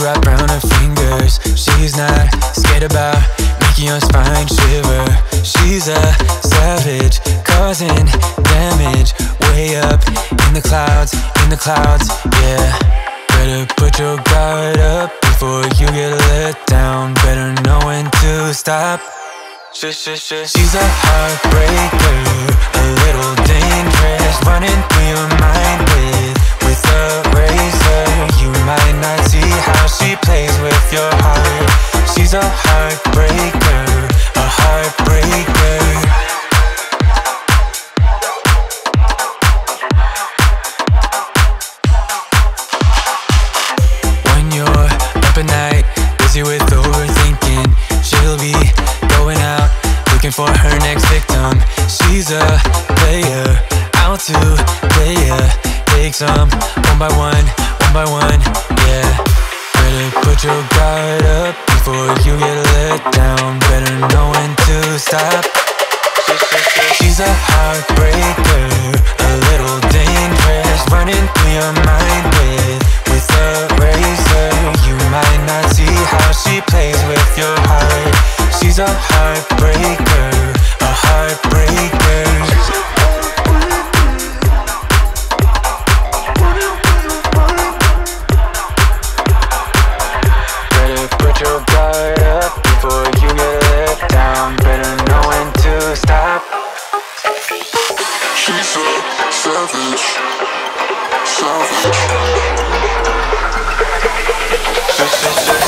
to wrap around her fingers. She's not scared about making your spine shiver. She's a savage, causing damage. Way up in the clouds, in the clouds, yeah. Better put your guard up before you get let down. Better know when to stop. She's a heartbreaker. A heartbreaker, a heartbreaker. When you're up at night, busy with overthinking, she'll be going out looking for her next victim. She's a player, out to play one by one, one by one, yeah. Better put your guard up before you get let down. Better know when to stop. She's a heartbreaker, a little dangerous, running through your mind with with a razor. You might not see how she plays with your heart. She's a heartbreaker, She's a savage, savage.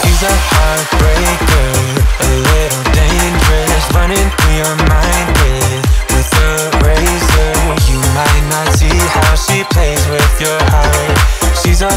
She's a heartbreaker, a little dangerous, running through your mind with with a razor. You might not see how she plays with your heart. She's a